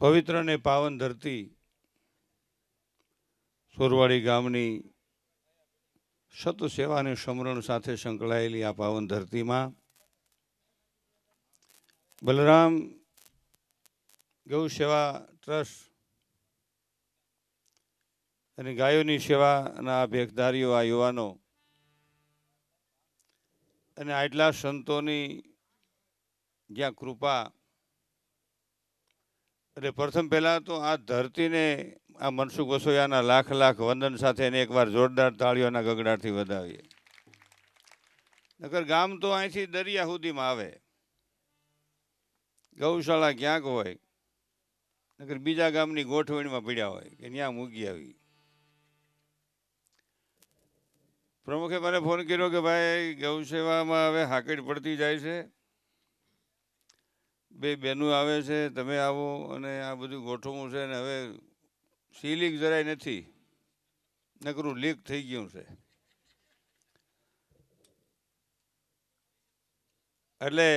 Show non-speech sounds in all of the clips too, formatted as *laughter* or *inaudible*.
પવિત્ર અને પાવન ધરતી સોરવાડી ગામની સત સેવા અને સમરણ સાથે સંકળાયેલી આ પાવન ધરતીમાં બલરામ ગૌ સેવા ટ્રસ્ટ અને ગાયોની સેવાના ભેખધારીઓ, આ યુવાનો અને આટલા સંતોની જ્યાં કૃપા એટલે પ્રથમ પહેલાં તો આ ધરતીને, આ મનસુખ વસોયાના લાખ લાખ વંદન સાથે એને એકવાર જોરદાર તાળીઓના ગગડાટથી વધાવીએ. નકર ગામ તો અહીંથી દરિયા સુધીમાં આવે. ગૌશાળા ક્યાંક હોય, નકર બીજા ગામની ગોઠવણીમાં પડ્યા હોય કે ત્યાં મૂકી આવી. પ્રમુખે મને ફોન કર્યો કે ભાઈ ગૌ સેવામાં હવે હાકડ પડતી જાય છે. બે બહેનો આવે છે, તમે આવો અને આ બધું ગોઠવવું છે ને હવે સીલિંગ જરાય નથી. નકરું લીક થઈ ગયું છે. એટલે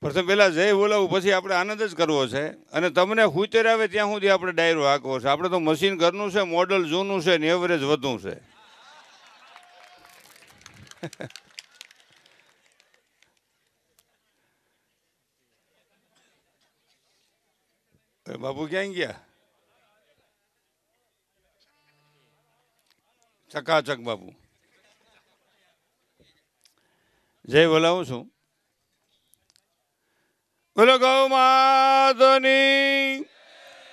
પ્રથમ પહેલાં જય બોલાવું, પછી આપણે આનંદ જ કરવો છે. અને તમને હુચર આવે ત્યાં સુધી આપણે ડાયરો હાંકવો છે. આપણે તો મશીન ઘરનું છે, મોડલ જૂનું છે ને એવરેજ વધુ છે. બાપુ ક્યાં ગયા ચકાચક બાપુ જય બોલાવું છું બોલો ગૌ માતની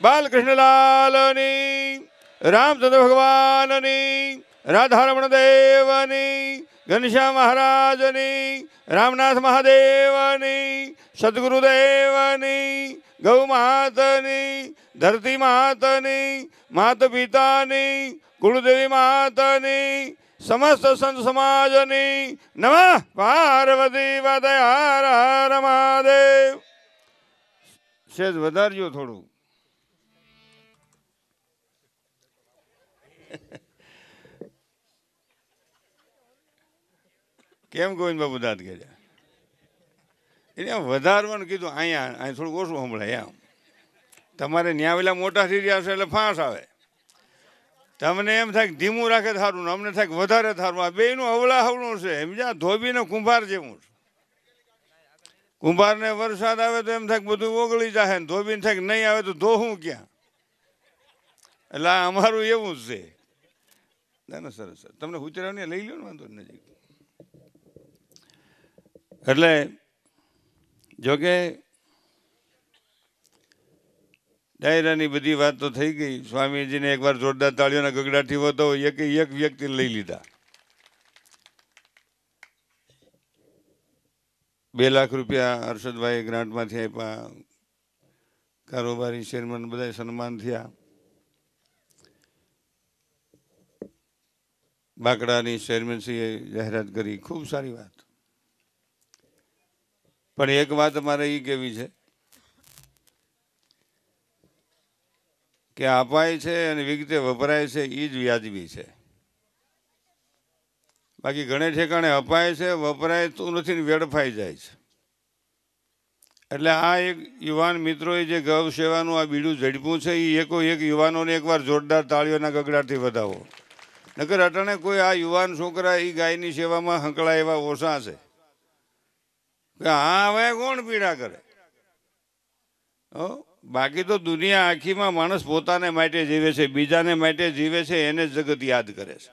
બાલકૃષ્ણલાલની રામચંદ્ર ભગવાનની રાધારમણ દેવની ઘનશ્યામ મહારાજની રામનાથ મહાદેવની સદગુરુદેવની ગૌ માતાની ધરતી માતાની માત પિતાની કુળદેવી માતાની, સમસ્ત સંત સમાજની નમ પાર્વતી પતય હર હર મહાદેવ. સેજ વધારજો થોડું. કેમ ગોવિંદ બાબુ દાદ કર્યા એને વધારવાનું કીધું, અહીંયા અહીં થોડું ઓછું સંભળાય આમ તમારે ન્યાવેલા મોટા થઈ રહ્યા છે એટલે ફાંસ આવે. તમને એમ થાય કે ધીમું રાખે થારું અમને થાય કે વધારે સારું. આ બેયનું હવળા હવળું છે સમજ્યા ધોબીને કુંભાર જેવું છે. કુંભારને વરસાદ આવે તો એમ થાય કે બધું ઓગળી જાય ને ધોબીને થાય કે નહીં આવે તો ધોવું ક્યાં? એટલે આ અમારું એવું જ છે. ના ના, સરસ સર તમને હુચરાવને લઈ લો ને, વાંધો નજીક એટલે જોકે ડાયરાની બધી વાત તો થઈ ગઈ. સ્વામીજીને એકવાર જોરદાર તાળીઓના ગગડાથી હોતો એક એક વ્યક્તિને લઈ લીધા. બે લાખ રૂપિયા હર્ષદભાઈ ગ્રાન્ટમાંથી આપ્યા. કારોબારી ચેરમેન બધા સન્માન થયા. બાકડાની ચેરમેનશ્રીએ જાહેરાત કરી. ખૂબ સારી વાત. પણ એક વાત મારે એ કેવી છે કે અપાય છે અને વિગતે વપરાય છે એ જ વ્યાજબી છે. બાકી ઘણે ઠેકાણે અપાય છે, વપરાય તો નથી ને વેડફાઈ જાય છે. એટલે આ એક યુવાન મિત્રોએ જે ગૌ સેવાનું આ બીડું ઝડપ્યું છે એ એકો એક યુવાનોને એકવાર જોરદાર તાળીઓના ગગડાટથી વધાવો. નકર અટાણે કોઈ આ યુવાન છોકરા એ ગાયની સેવામાં હંકળા એવા ઓછા છે હા, હવે કોણ પીડા કરે? બાકી તો દુનિયા આખીમાં માણસ પોતાને માટે જીવે છે, બીજાને માટે જીવે છે, એને જગત યાદ કરે છે.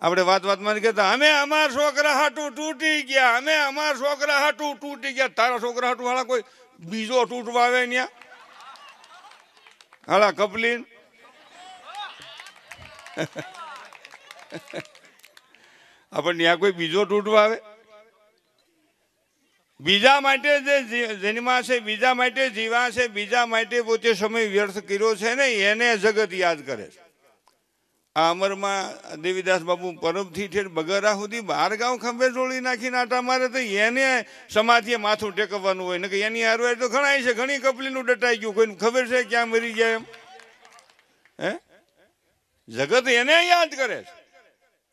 આપણે વાત વાતમાં કહેતા, અમે અમાર છોકરા હાટું તૂટી ગયા, અમે અમાર છોકરા હાટું તૂટી ગયા. તારા છોકરા હાટું હાલા કોઈ બીજો તૂટવા આવે ત્યાં હાલા, કપલીન? *laughs* આપણને ત્યાં કોઈ બીજો તૂટવા આવે? બીજા માટે જે જન્મા છે, બીજા માટે જીવા છે, બીજા માટે પોતે સમય વ્યર્થ કર્યો છે ને, એને જગત યાદ કરે છે. આ અમરમાં દેવીદાસ બાબુ પરબથી ઠેર બગરા સુધી બહાર ગામ ખંભે જોડી નાખીને આટા મારે તો એને સમાધિએ માથું ટેકવવાનું હોય. ને કે એની હારવાર તો ઘણા છે, ઘણી કપલીનું ડટાઈ ગયું, કોઈને ખબર છે ક્યાં મરી ગયા એમ? હે? જગત એને યાદ કરે છે.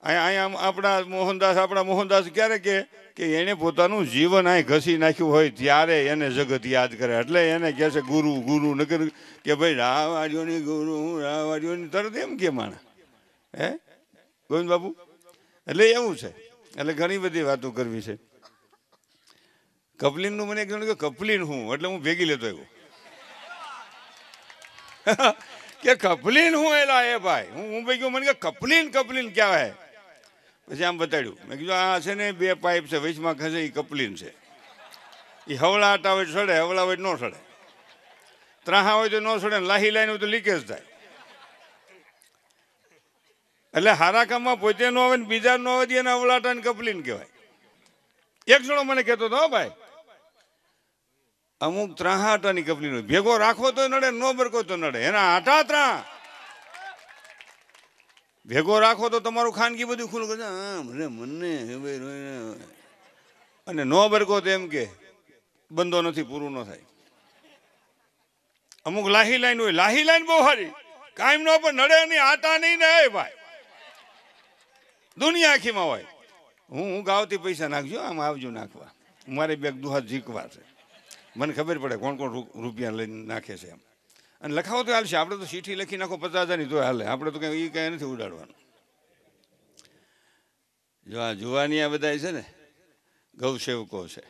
અહીંયા આપણા મોહનદાસ આપણા મોહનદાસ ક્યારે કે કે એણે પોતાનું જીવન અહીં ઘસી નાખ્યું હોય ત્યારે એને જગત યાદ કરે. એટલે એને કહે છે, ગુરુ ગુરુ, નગર કે ભાઈ રાવાડીઓની ગુરુ રાવાડીઓની તરત એમ કે માણા હે? ગોવિંદ બાબુ એટલે એવું છે. એટલે ઘણી બધી વાતો કરવી છે. કપલીનનું મને એક જણ કે કપલીન હું? એટલે હું ભેગી લેતો આવ્યો. *laughs* કે કપલીન હું એલા એ ભાઈ? હું હું ભાઈ ગયો મને કે કપલીન કપલીન ક્યાં હે? પછી આમ બતાડ્યું. મેં કીધું, આ છે ને બે પાઇપ છે વચમાં ખસે એ કપલીન છે. એ હવળા આટા હોય સડે, હવળા હોય ન સડે. ત્રાહા હોય તો ન સડે લાહી લાઈન તો લીકેજ થાય. એટલે હારા કામમાં પોતે ન આવે ને બીજા ન આવે એને અવલાટા ને કપલીન કહેવાય. એક જણો મને કહેતો હતો ભાઈ, અમુક ત્રાહા આટાની કપલીન હોય. ભેગો રાખો તો નડે નો બરકો તો નડે. એના આટા ત્રા ભેગો રાખો તો તમારું ખાનગી બધું ખુલ્લું કરે હા મને મને હવે રોઈને. અને નો બરકો તો એમ કે, બંધો નથી, પૂરું ન થાય. અમુક લાહી લાઈન હોય, લાહી લાઈન બહુ સારી. કાયમ નો પણ નડે નહીં, આટા નહીં ને ભાઈ. દુનિયા આખીમાં હોય. હું હું ગાવથી પૈસા નાખજો, આમ આવજો નાખવા. મારે બેગ દુહા જીકવા છે. મને ખબર પડે કોણ કોણ રૂપિયા લઈને નાખે છે એમ. અને લખાવો તો હાલશે આપણે તો ચીઠી લખી નાખો પચાસ હજારની તો હાલે. આપણે તો કંઈ એ કંઈ નથી ઉડાડવાનું. જો આ જુવાની આ બધા છે ને, ગૌસેવકો છે.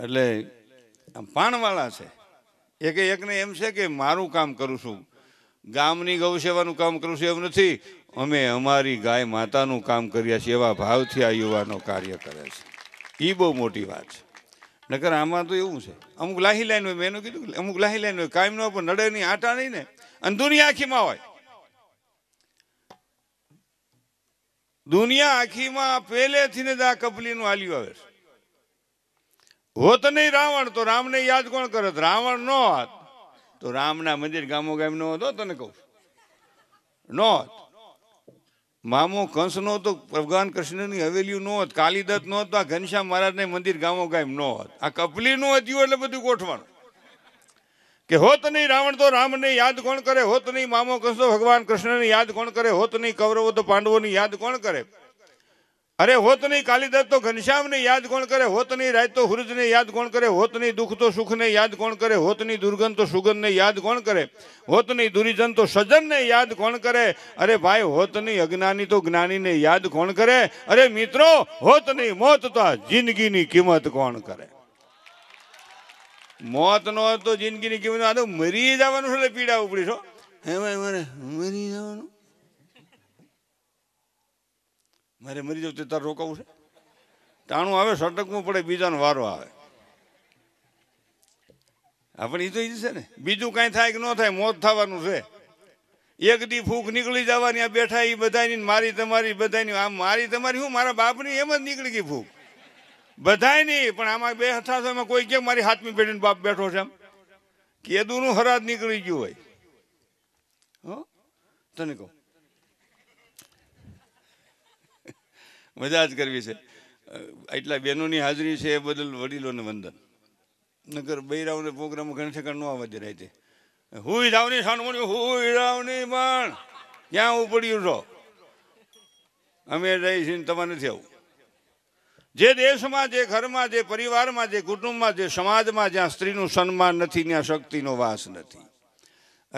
એટલે પાણવાળા છે. એક એકને એમ છે કે મારું કામ કરું છું. ગામની ગૌસેવાનું કામ કરું છું એમ નથી. અમે અમારી ગાય માતાનું કામ કર્યા છીએ, એવા ભાવથી આ યુવાનો કાર્ય કરે છે. એ બહુ મોટી વાત છે. નકર આમાં તો એવું છે. અમુક લાહી લાઈન હોય, મેં કીધું અમુક લાહી લાઈન હોય, કાયમ નો પણ નડે નહીં, આટા નહીં ને, અને દુનિયા આખીમાં હોય. દુનિયા આખીમાં પહેલેથી જ આ કપલીનું હાલ્યું આવે છે. હોત નહીં રાવણ, તો રામને યાદ કોણ કરત રાવણ નો હોત. તો રામના મંદિર ગામો ગામ નો હતો તને કહું ન નો હોત. મામો કંસનો તો ભગવાન કૃષ્ણની હવેલીઓ ન હોત કાલિદત્ત નો તો આ ઘનશ્યામ મહારાજને મંદિર ગામો ગામ ન હોત. આ કપલી નું હતું એટલે બધું ગોઠવાનું. કે હોત નહીં રાવણ તો રામને યાદ કોણ કરે? હોત નહીં મામો કંસ તો ભગવાન કૃષ્ણને યાદ કોણ કરે? હોત નહીં કૌરવો તો પાંડવોની યાદ કોણ કરે? અરે હોત નહીં કાલિદાસ તો ઘનશ્યામને યાદ કોણ કરે? હોત નહીં રાજ તો હુરજને યાદ કોણ કરે? હોત નહીં દુઃખ તો સુખને યાદ કોણ કરે? હોત નહીં દુર્ગંધ તો સુગંધને યાદ કોણ કરે? હોત નહીં દુરિજન તો સજનને યાદ કોણ કરે? અરે ભાઈ હોત નહીં અજ્ઞાની તો જ્ઞાનીને યાદ કોણ કરે? અરે મિત્રો હોત નહીં મોત તો આ જિંદગીની કિંમત કોણ કરે? મોત નો તો જિંદગીની કિંમત, આ મરી જવાનું એટલે પીડા ઉપડી છો? હે ભાઈ મરી જવાનું? મારે મરી જાવ તે તારે રોકાવું છે? ટાણું આવે, સટકવું પડે, બીજાનો વારો આવે. આપણે એ તો ઈ છે ને. બીજું કાંઈ થાય કે ન થાય, મોત થવાનું છે. એક દી ફૂંક નીકળી જવાની, આ બેઠા એ બધાની મારી તમારી, બધાની આમ મારી તમારી હું, મારા બાપની એમ જ નીકળી ગઈ ફૂંક. બધાય નહીં પણ આમાં બે હતા એમાં કોઈ કેમ મારી હાથમી પેઢીને બાપ બેઠો છે એમ. કેદુનું હરાજ નીકળી ગયું હોય. હો? તને કહું. મજા જ કરવી છે. એટલા બહેનોની હાજરી છે એ બદલ વડીલોને વંદન. નગર બૈરાઓને પ્રોગ્રામ ઘણી ઠેકાણ ન આવવા દે રાતે. હુઈ રાવની સાનમણી હુઈ રાવની પણ. ક્યાં ઉપડ્યું છો? અમે રહી છીએ ને તમારે નથી આવું. જે દેશમાં, જે ઘરમાં, જે પરિવારમાં, જે કુટુંબમાં, જે સમાજમાં જ્યાં સ્ત્રીનું સન્માન નથી, ત્યાં શક્તિનો વાસ નથી.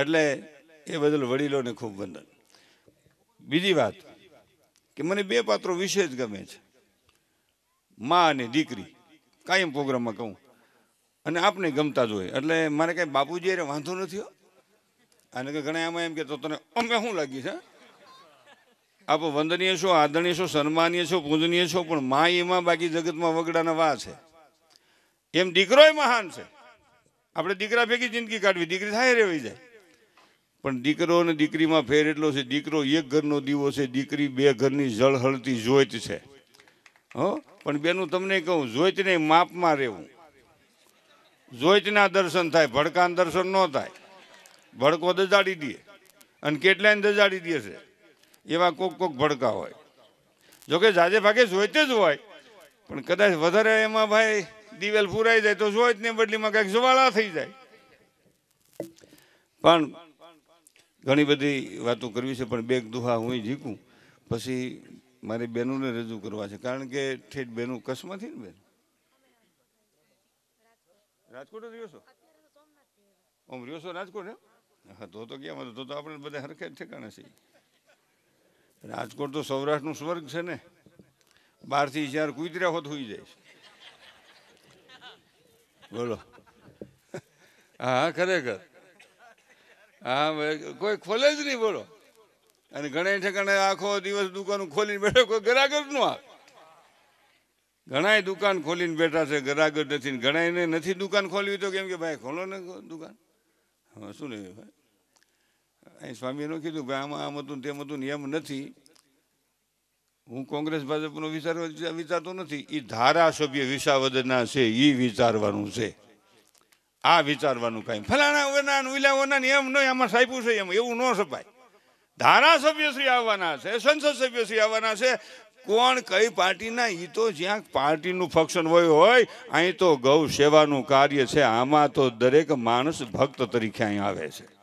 એટલે એ બદલ વડીલોને ખૂબ વંદન. બીજી વાત કે મને બે પાત્રો વિશે જ ગમે છે. મા અને દીકરી. કાયમ પ્રોગ્રામમાં કહું. અને આપને ગમતા જ હોય. એટલે મારે કાંઈ બાપુજી અરે વાંધો નથી અને કે ઘણા આમાં એમ કે તો તને અમે શું લાગી છે? આપ વંદનીય છો, આદરણીય છો, સન્માનીય છો, પૂજનીય છો, પણ મા એમાં બાકી જગતમાં વગડાના વા છે. એમ દીકરોય મહાન છે. આપણે દીકરા ભેગી જિંદગી કાઢવી. દીકરી થાય રહેવી જાય. પણ દીકરો અને દીકરીમાં ફેર એટલો છે, દીકરો એક ઘરનો દીવો છે, દીકરી બે ઘરની જળહળતી જોઈત છે. હો? પણ બેનું તમને કહું જોઈતને માપમાં રહેવું. જોઈતના દર્શન થાય, ભડકાના દર્શન ન થાય. ભડકો દજાડી દે અને કેટલાય દજાડી દે છે? એવા કોક કોક ભડકા હોય. જોકે જાજે ભાગે જોઈતે જ હોય, પણ કદાચ વધારે એમાં ભાઈ દિવેલ ફૂરાઈ જાય તો જોઈતને બદલીમાં કંઈક જવાળા થઈ જાય. પણ ઘણી બધી વાતો કરવી છે પણ બે દુહા હું જીકું. પછી મારી બહેનોને રજૂ કરવા છે. કારણ કે ઠેઠ બેનું કચ્છમાંથી ને બેન. રાજકોટ જ રહ્યો છો? ઓમ રહ્યો છો રાજકોટ? એમ હા તો તો ક્યાં તો તો આપણે બધા હરખે જ ઠેકાણે છે રાજકોટ તો સૌરાષ્ટ્રનું સ્વર્ગ છે ને. બહારથી જ્યાં કુતર્યા હોત હોઈ જાય બોલો. હા ખરેખર. હા કોઈ ખોલે જ નહીં બોલો. અને ઘણા ઠેકાણે આખો દિવસ દુકાન ખોલીને બેઠો, કોઈ ગ્રાહક જ ન આવે. ઘણાય દુકાન ખોલીને બેઠા છે ગ્રાહક નથી ઘણા ઘણાયને નથી દુકાન ખોલવી તો કેમ કે ભાઈ ખોલો ને દુકાન? હા શું નહીં ભાઈ? અહીં સ્વામીએ કીધું ભાઈ આમાં આમ હતું તેમ હતું ને એમ નથી. હું કોંગ્રેસ ભાજપનો વિચાર વિચારતો નથી. એ ધારાસભ્ય વિસાવદના છે એ વિચારવાનું છે. આ વિચારવાનું કાંઈ. ફલાણા ઓના ઉલા ઓના એમ નહીં આમાં સાહેબું છે એમ. એવું ન સપાય ધારાસભ્ય શ્રી આવવાના છે, સંસદ સભ્ય શ્રી આવવાના છે. કોણ કઈ પાર્ટીના એ તો જ્યાં પાર્ટીનું ફંક્શન હોય હોય, અહીં તો ગૌ સેવાનું કાર્ય છે. આમાં તો દરેક માણસ ભક્ત તરીકે અહીં આવે છે.